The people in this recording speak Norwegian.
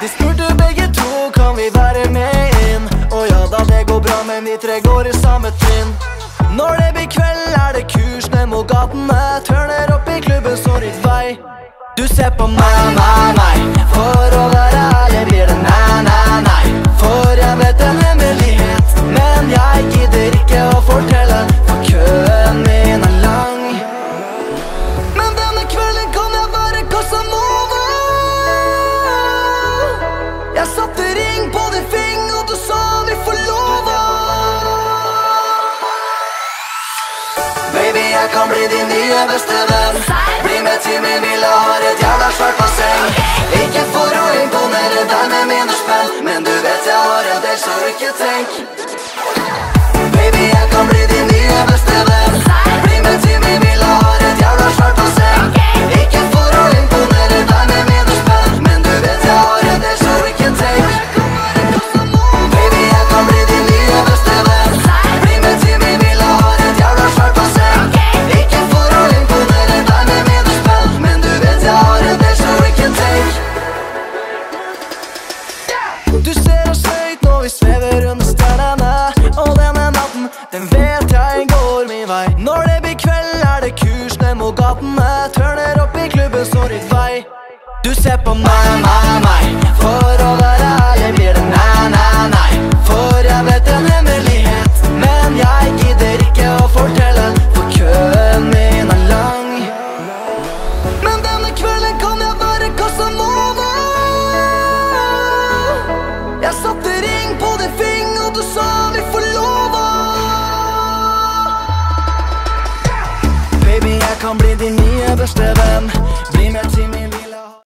De spurte begge to kan vi være med inn. Og ja da, det går bra, men vi tre går i samme trinn. Når det blir kveld, er det kurs ned mot gatene. Tørner opp i klubben, står i vei. Du ser på meg, meg, jeg kan bli din nye beste venn. Bli med til min villa, har et jævla svært basseng. Ikke for å imponere deg med mine spenn, men du vet jeg har en del, så ikke tenk. Baby, vi svever under stjernene. Og denne natten, den vet jeg går min vei. Når det blir kveld, er det kurs ned mot gatene. Tørner opp i klubben, står i vei. Du ser på meg, meg, meg. kom bli din mir, beste venn. Bli med til min